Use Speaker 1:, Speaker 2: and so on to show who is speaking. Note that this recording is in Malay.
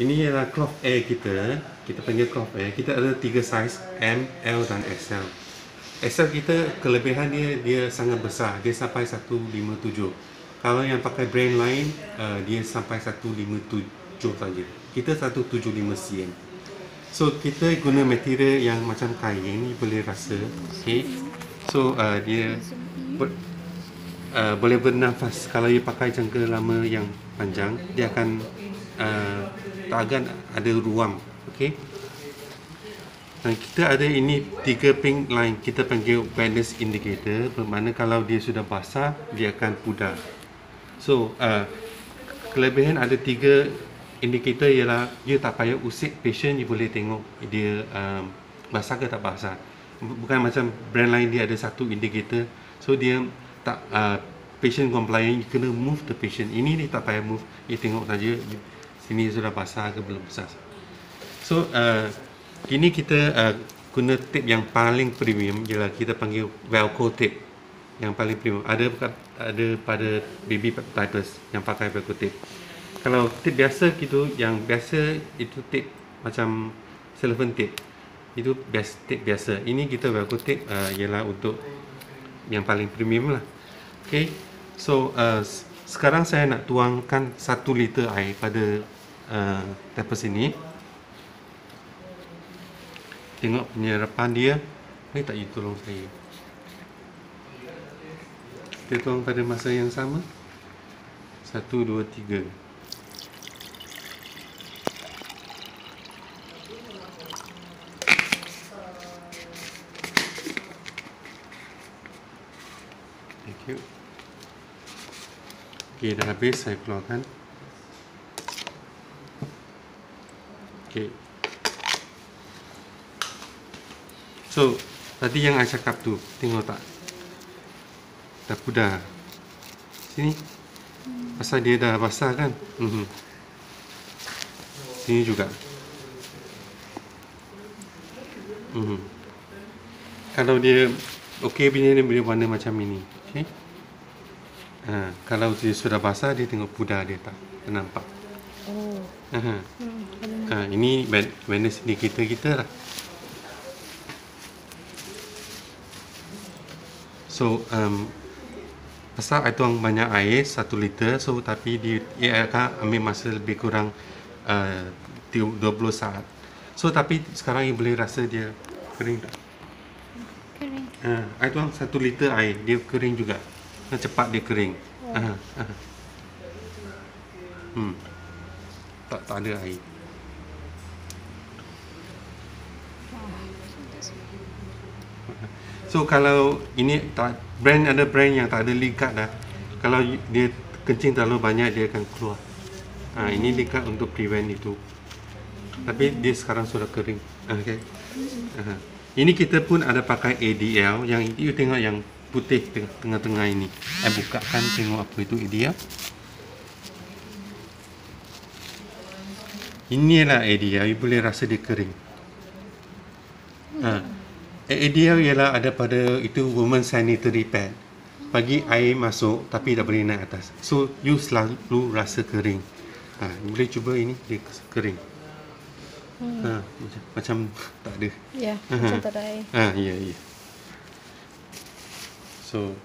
Speaker 1: ini ialah cloth air kita. Kita panggil cloth air. Kita ada tiga saiz M, L dan XL. XL kita kelebihan dia dia sangat besar. Dia sampai 157. Kalau yang pakai brand lain uh, dia sampai 157 saja. Kita 175 cm. So kita guna material yang macam kain ni boleh rasa. Okay. So uh, dia ber, uh, boleh bernafas. Kalau you pakai jangka lama yang panjang, dia akan tak akan ada ruam. Okay. Dan kita ada ini tiga pink line kita panggil wetness indicator bermakna kalau dia sudah basah dia akan pudar. So uh, kelebihan ada tiga indikator ialah you tak payah usik patient you boleh tengok dia um, basah ke tak basah. Bukan macam brand lain dia ada satu indicator so dia tak uh, patient compliant you kena move the patient. Ini dia tak payah move you tengok saja sini sudah basah ke belum basah. So uh, Kini kita uh, guna tape yang paling premium ialah kita panggil Velcro tape yang paling premium. Ada ada pada baby diapers yang pakai Velcro tape. Kalau tape biasa gitu, yang biasa itu tape macam cellophane tape. Itu biasa tape biasa. Ini kita Velcro tape uh, ialah untuk yang paling premium lah. Okay. So uh, sekarang saya nak tuangkan satu liter air pada uh, diapers ini tengok penyerapan dia. Ini tak you tolong saya? Kita tuang pada masa yang sama? Satu, dua, tiga. Thank you. Ok dah habis saya keluarkan ok So, tadi yang saya cakap tu, tengok tak? Dah pudar. Sini. Pasal dia dah basah kan? Mm-hmm. Sini juga. Mm-hmm. Kalau dia okey punya dia boleh warna macam ini. Okey. Ha, kalau dia sudah basah dia tengok pudar dia tak nampak. Oh. Ha. Ha, ini bandage ni kita kita lah. So um, pasal I tuang banyak air satu liter so tapi dia, dia akan ambil masa lebih kurang uh, 20 saat. So tapi sekarang you boleh rasa dia kering tak? Kering. Uh, I tuang satu liter air dia kering juga. Cepat dia kering. Oh. Uh, uh. Hmm. Tak tak ada air. So kalau ini tak brand ada brand yang tak ada likat dah. Kalau dia kencing terlalu banyak dia akan keluar. Ha, ini likat untuk prevent itu. Tapi dia sekarang sudah kering. Okay. Ha. Ini kita pun ada pakai ADL yang you tengok yang putih tengah-tengah ini. Saya bukakan tengok apa itu ADL. Inilah ADL, you boleh rasa dia kering. Ha. ADL ialah ada pada itu woman sanitary pad. Pagi air masuk tapi tak boleh naik atas. So you selalu rasa kering. Ha, boleh cuba ini dia kering. Hmm. Ha, macam, macam tak ada.
Speaker 2: Ya, yeah, macam tak ada air.
Speaker 1: Ha, ya, ya. So